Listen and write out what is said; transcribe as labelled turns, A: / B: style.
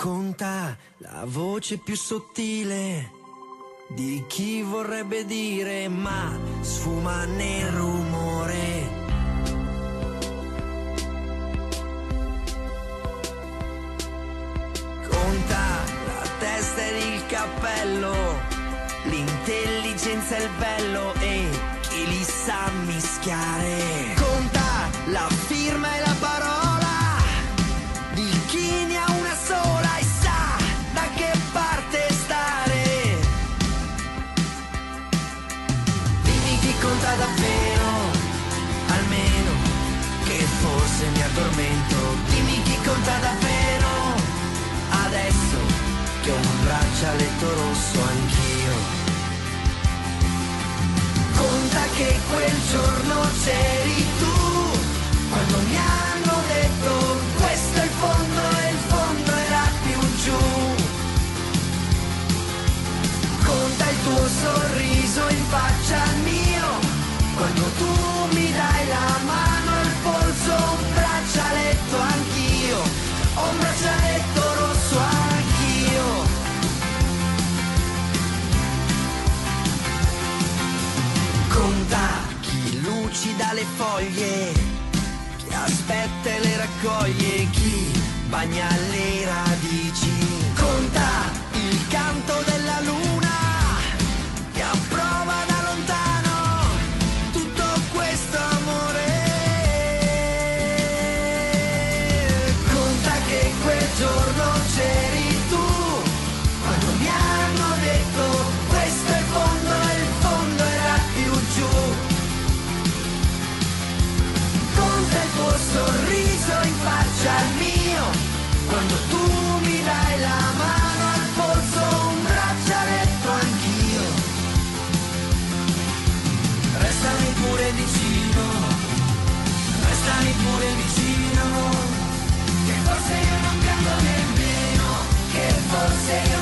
A: Conta la voce più sottile di chi vorrebbe dire ma sfuma nel rumore. Conta la testa ed il cappello, l'intelligenza e il bello e braccialetto rosso anch'io. Conta che quel giorno racconta chi lucida le foglie, chi aspetta e le raccoglie, chi bagna l'era. pure vicino, che forse io non canto nemmeno, che forse io